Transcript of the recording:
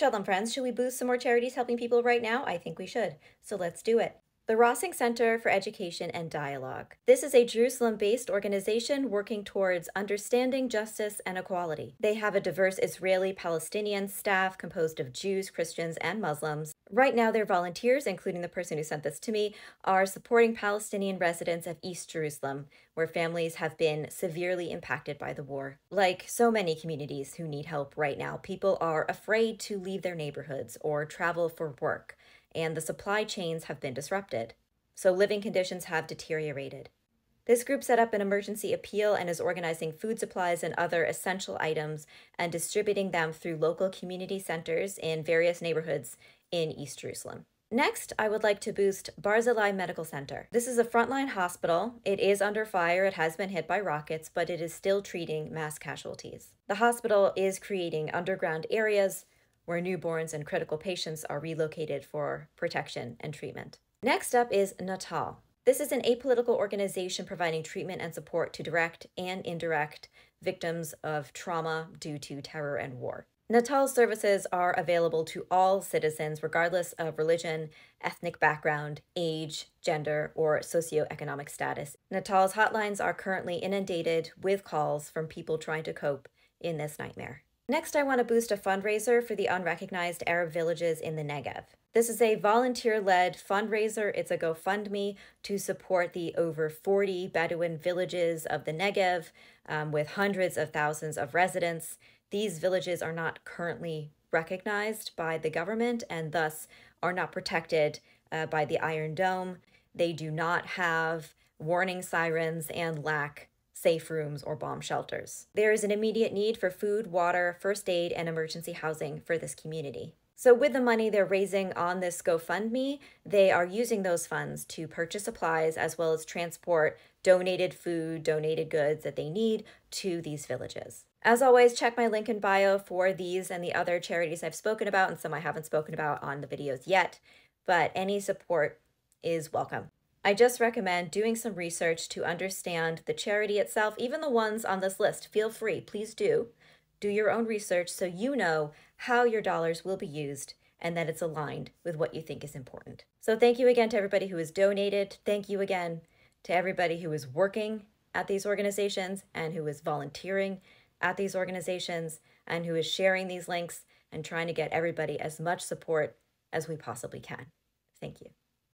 Shalom, friends. Should we boost some more charities helping people right now? I think we should. So let's do it. The Rossing Center for Education and Dialogue. This is a Jerusalem based organization working towards understanding justice and equality. They have a diverse Israeli Palestinian staff composed of Jews, Christians, and Muslims. Right now, their volunteers, including the person who sent this to me, are supporting Palestinian residents of East Jerusalem, where families have been severely impacted by the war. Like so many communities who need help right now, people are afraid to leave their neighborhoods or travel for work and the supply chains have been disrupted. So living conditions have deteriorated. This group set up an emergency appeal and is organizing food supplies and other essential items and distributing them through local community centers in various neighborhoods in East Jerusalem. Next, I would like to boost Barzilai Medical Center. This is a frontline hospital. It is under fire, it has been hit by rockets, but it is still treating mass casualties. The hospital is creating underground areas where newborns and critical patients are relocated for protection and treatment. Next up is Natal. This is an apolitical organization providing treatment and support to direct and indirect victims of trauma due to terror and war. Natal's services are available to all citizens, regardless of religion, ethnic background, age, gender, or socioeconomic status. Natal's hotlines are currently inundated with calls from people trying to cope in this nightmare. Next, I want to boost a fundraiser for the unrecognized Arab villages in the Negev. This is a volunteer led fundraiser. It's a GoFundMe to support the over 40 Bedouin villages of the Negev um, with hundreds of thousands of residents. These villages are not currently recognized by the government and thus are not protected uh, by the Iron Dome. They do not have warning sirens and lack safe rooms, or bomb shelters. There is an immediate need for food, water, first aid, and emergency housing for this community. So, with the money they're raising on this GoFundMe, they are using those funds to purchase supplies as well as transport donated food, donated goods that they need to these villages. As always, check my link in bio for these and the other charities I've spoken about and some I haven't spoken about on the videos yet, but any support is welcome. I just recommend doing some research to understand the charity itself, even the ones on this list. Feel free, please do. Do your own research so you know how your dollars will be used and that it's aligned with what you think is important. So, thank you again to everybody who has donated. Thank you again to everybody who is working at these organizations and who is volunteering at these organizations and who is sharing these links and trying to get everybody as much support as we possibly can. Thank you.